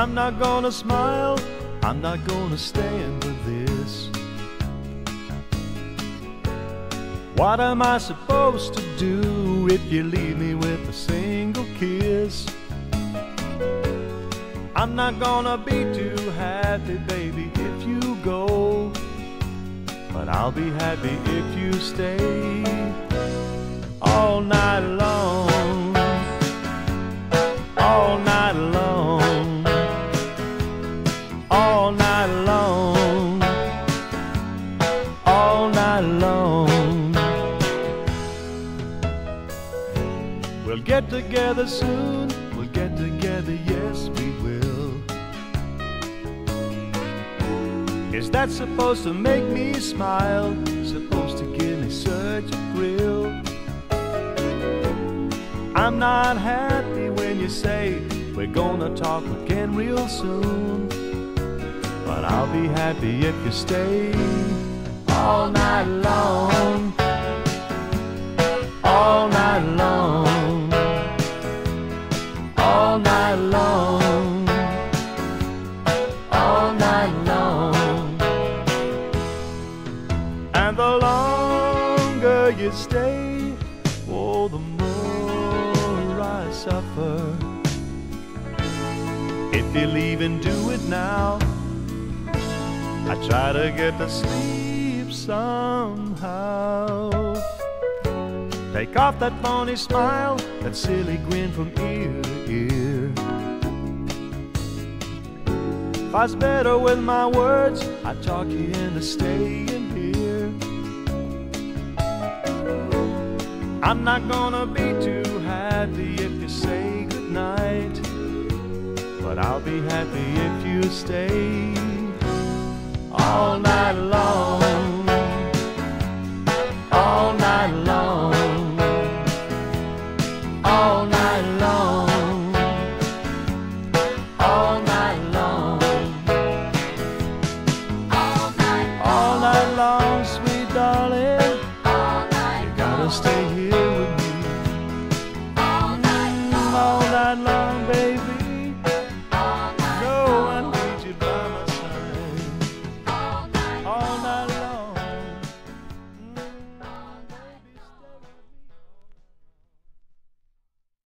I'm not gonna smile, I'm not gonna stand for this. What am I supposed to do if you leave me with a single kiss? I'm not gonna be too happy, baby, if you go. But I'll be happy if you stay all night long. All night long. All night long. We'll get together soon. We'll get together, yes, we will. Is that supposed to make me smile? Supposed to give me such a thrill? I'm not happy when you say we're gonna talk again real soon. But I'll be happy if you stay all night long. All night long. All night long. All night long. And the longer you stay, oh, the more I suffer. If you leave and do it now, I try to get to sleep somehow. Take off that phony smile, that silly grin from ear to ear. If better with my words, I talk you into staying here. I'm not gonna be too happy if you say goodnight, but I'll be happy if you stay all night long, all night long, all night long, all night long, all night long, sweet darling, all night, gotta stay.